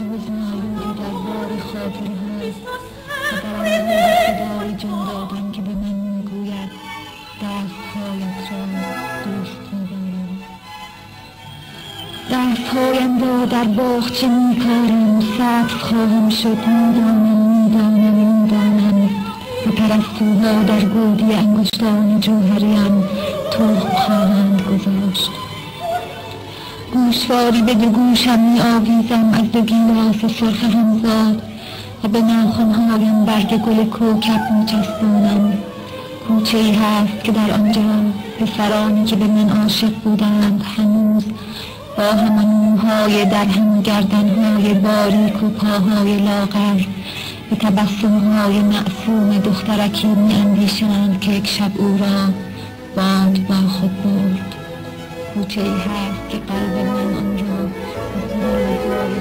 گردش بزمالودی در بار خاطره هاست و در صدای جان دادن که به من می‌گوید دستهایت را دوست میدارم دستهایم را در باغچه میکارم خواهم شد می‌دانم می‌دانم می‌دانم و پرستوها در گودی انگشتان جوهریم تخم خواهند گذاشت گوشواری به دو گوشم می آویزم از دو گیلاس سرخ همزاد و به ناخونهایم برگ گل کوکب می چسبانم کوچه ای هست که در آنجا پسرانی که به من عاشق بودند هنوز با همان موهای در هم گردنهای باریک و پاهای لاغر به تبسمهای معصوم دخترکی می اندیشند که یک شب او را باد با خود برد. کوچه ای هست که قلب من آن را از مرزهای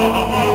Oh, oh, oh, oh.